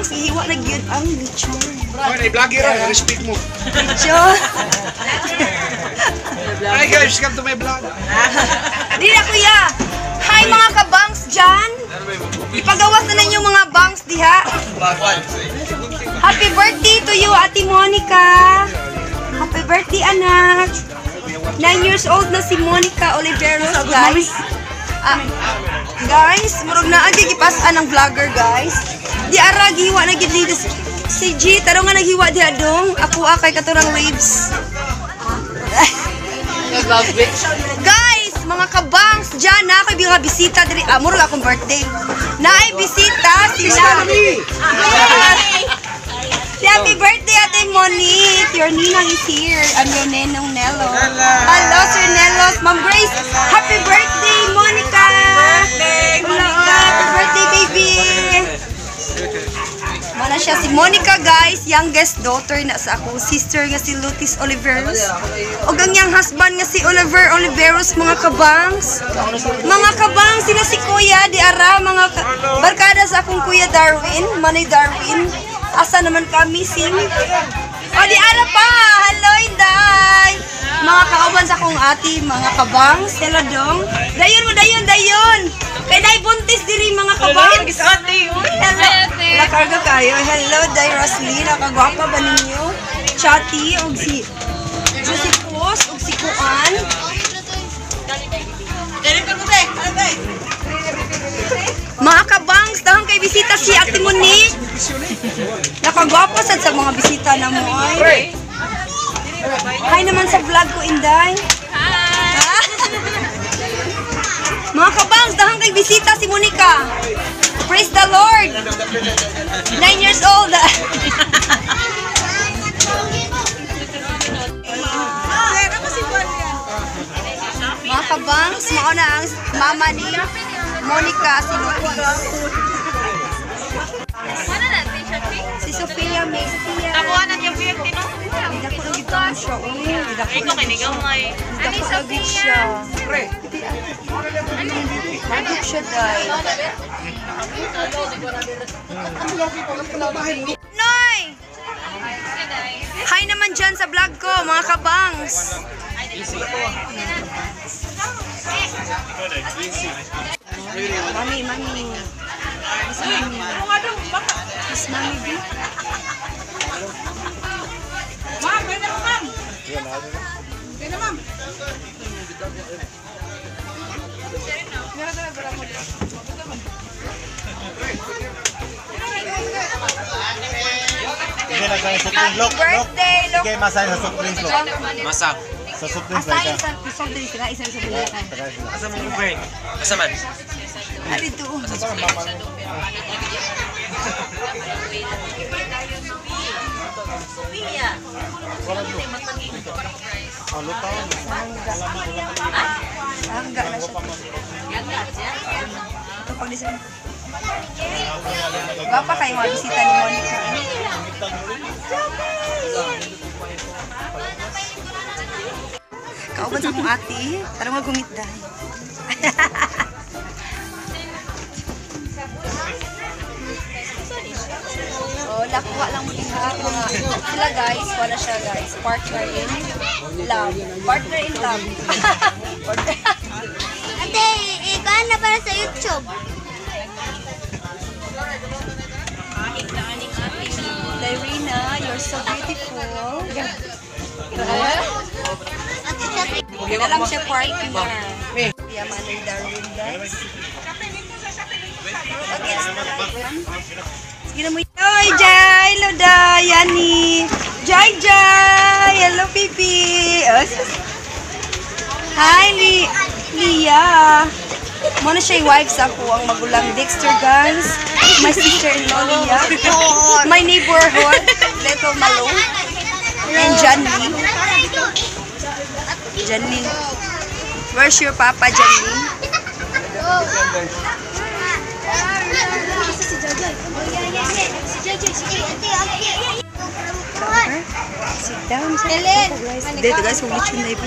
Kabangs, ihiwa na gyud ang lechon. Oh, na vlogger ra, respect mo. Lechon. Hi guys, come to my vlog. Di na kuya. Hi mga kabangs dyan. Ipagawas na ninyo mga bangs diha. Happy birthday to you, Ate Monica. Happy birthday, anak. Nine years old na si Monica Oliveros, guys. Ah, guys, murag na agi gipasan ng vlogger, guys. Di ara giwa na gid dito si- G, taro nga naghiwa di adong. Ako akay katurang waves. Guys, mga kabangs, dyan na ako mga bisita diri. Ah, murag akong birthday. Naay bisita sila. Si happy birthday, Ate Monique. Your ninang is here. I'm your nenong Nelo. Hello, Sir Nelos. Ma'am Grace, happy birthday, Monica. Birthday, Monica. Happy birthday, baby. Mana siya si Monica guys, youngest daughter na sa akong sister nga si Lutis Oliveros. O ang yang husband nga si Oliver Oliveros mga kabangs. Mga kabangs sila si Kuya di ara mga ka- barkada sa akong Kuya Darwin, Manay Darwin. Asa naman kami sing O di ara pa. Hello Inday. Mga kauban sa akong ati, mga kabangs, sila dong. Dayon mo, dayon, dayon. Kay day buntis diri mga kabangs. Hello. Nakarga kayo. Hello, Day Roslyn. Nakagwapa ba ninyo? Chatty, og si Josie Pos, og si Kuan. Mga kabangs, dahang kay bisita si Ate Monique. Nakagwapa sad sa mga bisita na mo ay. Hi naman sa vlog ko, Inday. Hi! mga kabangs, dahang kay bisita si Monica. Praise the Lord! Nine years old. Mga kabangs, mao na ang mama ni Monica Sinutis. Sofia May. Sofia. Nakuha na niya 50, no? Hindi ako nang gitawang siya. Uy, hindi ako kinigaw nga eh. Hindi ako nagit siya. Nagit siya dahil. Noy! Hi naman dyan sa vlog ko, mga kabangs. Mami, mami. Miss mami. Miss mami, di? Sige, nagsabi sa Supreme. Look. birthday, look. Sige, masaya sa Supreme. Look. Masa? Sa Supreme ba Asahin sa pisong din sila, isa isa bila ka. Asa mo mo? Asa man? Ano ito? Hangga na siya. Ito pag design. Gapa kayo mga bisita ni Monica. Kauban sa mong ate, tarong magumit dahil. nakuha lang mo diha mga sila guys, wala siya guys. Partner in love. Partner in love. Ate, ikaw na para sa YouTube. Lyrina, you're so beautiful. Sa Hindi lang siya partner. Kaya Manay Darwin guys. Light. Sige na mo. Hoy, Jai! Hello, Dai! Yani! Jai, Jai! Hello, Pipi! Oh, Hi, Li Lia! Mo na siya wife sa ako, ang magulang Dexter, guys. My sister-in-law, Lia. My neighborhood, Little Malo. And Johnny. Johnny. Where's your papa, Johnny? Sit down. Dito guys, huwag lechon na iba.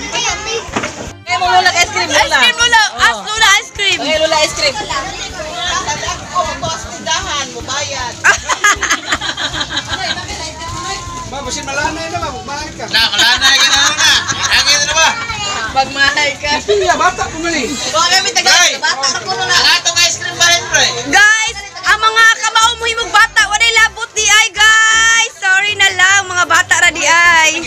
Eh, mo lula ice cream, Lula. Ice cream, Lula. As Lula ice cream. Okay, Lula ice cream. Ba, basin malanay na ba? Magmahal ka. Na, malanay ka na na. Hangin na ba? Magmahay ka. Piya, bata ko eh. Baka kami taga. Guys, Bata ako na ang atong ice cream ba, Henry? Guys, ang mga kamao mo himog bata, wala labot di ay guys. Sorry na lang, mga bata ra di ay.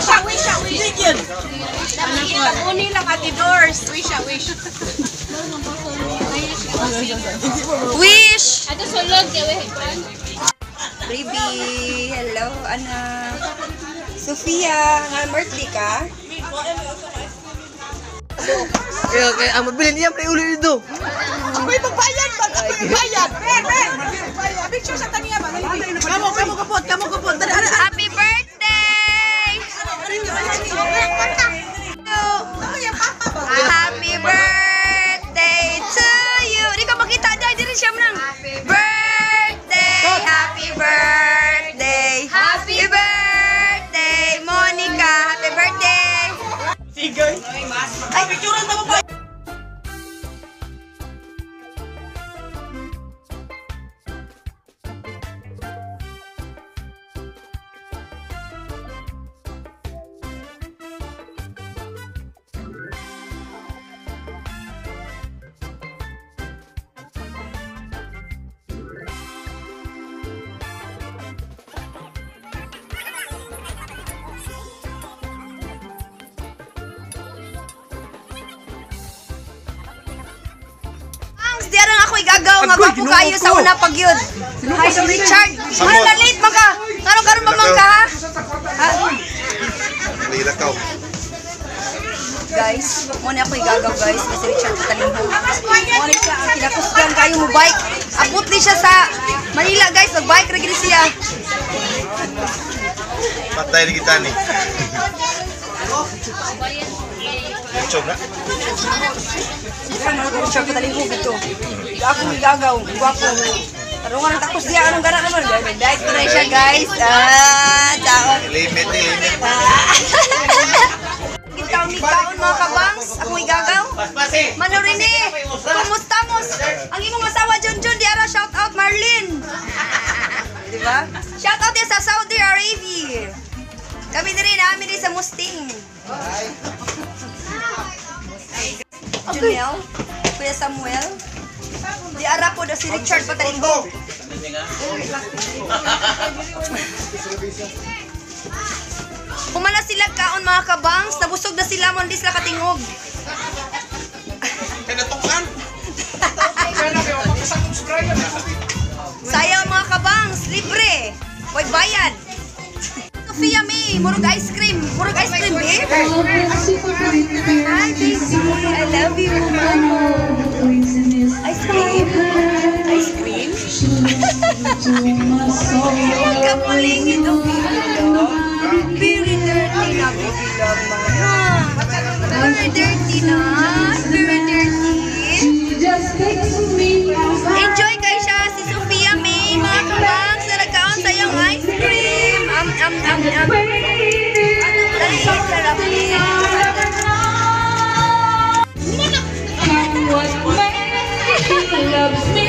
Sige. Uni lang ati doors. Wish, wish. Wish! Ato sulod kay we. Baby, hello, anak. Sofia, nga birthday ka? Kaya, kaya, ang mabili niya, pre, ulit ito. Ako'y magbayad, ako'y magbayad. Pre, pre, Ang di arang ako igagaw nga gwapo kayo sa una pag yun. Hi, si Richard. Ano na late man ka? Karon karon ba man ka ha? Ha? Nilakaw. Guys, mo na ako igagaw guys kasi Richard Talimbo. Mo na siya ang kinakusgan kayo mo bike. Abot ni siya sa Manila guys, mag bike ra gid siya. Patay ni kita ni. YouTube na. Richard Talimbo dito. Ako igagaw, gwapo. Pero nga tapos diya anong gana naman. Dahil ko na siya guys. Ah, tao. Limit limit. Gintaw ni kaon mga kabangs, akong igagaw. Manurine, kumusta mo? Ang imong asawa John John, di ara shout out Marlene. Di ba? Shout out din sa Saudi Arabia. Kami din rin namin din sa Musting. Junel, Kuya Samuel. Di ara po na si Richard Patalingo. Kumana sila kaon mga kabangs, nabusog na sila mo hindi sila katingog. Kaya natukan. Kaya na kayo, pagkasang subscribe. Sayaw mga kabangs, libre. Huwag bayad. Sofia May, murag ice cream. Murag ice cream, babe. Hi, baby. I love you, mama. Ice cream. loves me.